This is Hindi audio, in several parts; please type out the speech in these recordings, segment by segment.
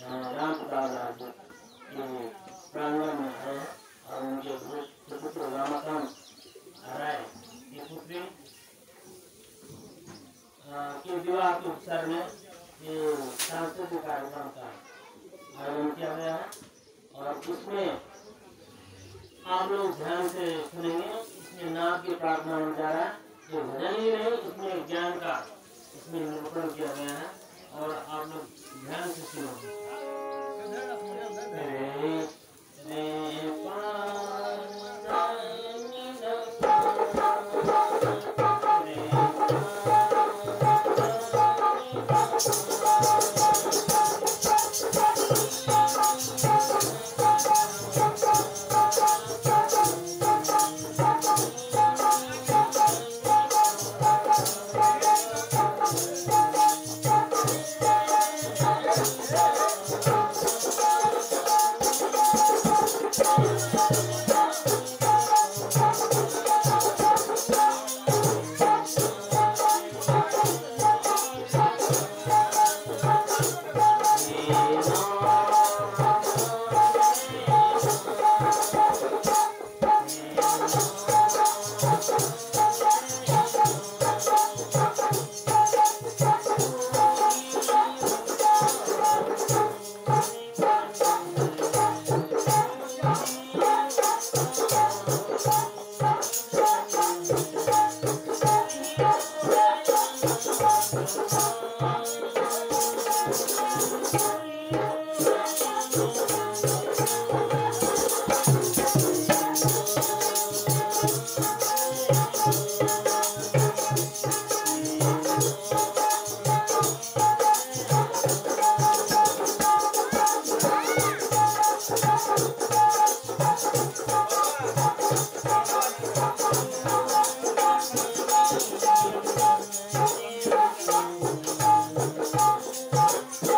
राम प्रताप राज्य के प्रांगण में है और विवाह के अवसर में सांस्कृतिक आयोजन किया गया है और इसमें आप लोग ध्यान से सुनेंगे इसमें नाम की प्रार्थना होने जा रहा है ये भजन ही नहीं इसमें ज्ञान का इसमें निरूपण किया गया है। और आप लोग ध्यान से सुनो Música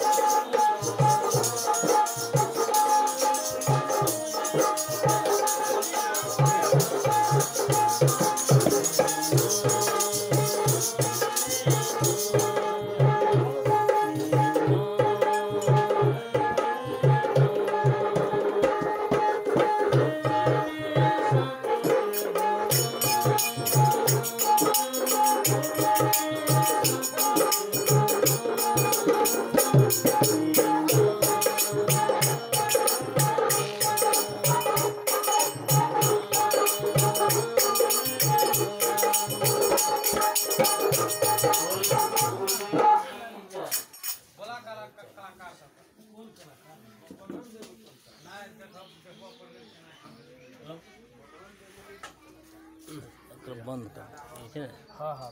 बंद कर हाँ हाँ।